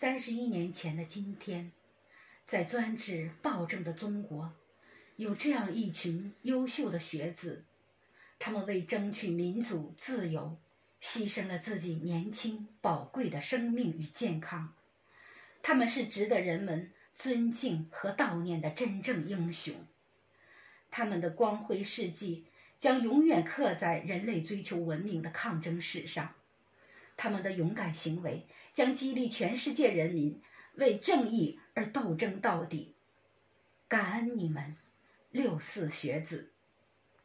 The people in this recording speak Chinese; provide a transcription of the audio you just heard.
三十一年前的今天，在专制暴政的中国，有这样一群优秀的学子，他们为争取民主自由，牺牲了自己年轻宝贵的生命与健康。他们是值得人们尊敬和悼念的真正英雄。他们的光辉事迹将永远刻在人类追求文明的抗争史上。他们的勇敢行为将激励全世界人民为正义而斗争到底。感恩你们，六四学子。